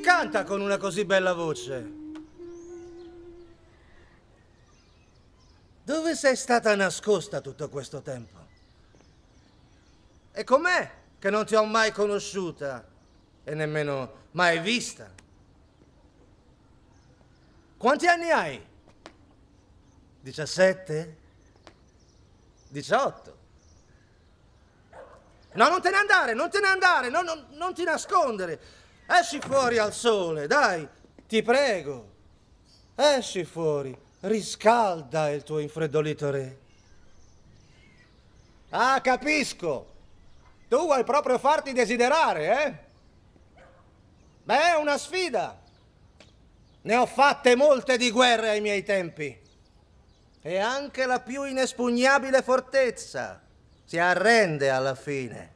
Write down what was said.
canta con una così bella voce? Dove sei stata nascosta tutto questo tempo? E com'è che non ti ho mai conosciuta e nemmeno mai vista? Quanti anni hai? 17? 18? No, non te ne andare, non te ne andare, no, no, non ti nascondere. Esci fuori al sole, dai, ti prego. Esci fuori, riscalda il tuo infreddolito re. Ah, capisco. Tu vuoi proprio farti desiderare, eh? Beh, è una sfida. Ne ho fatte molte di guerre ai miei tempi. E anche la più inespugnabile fortezza si arrende alla fine.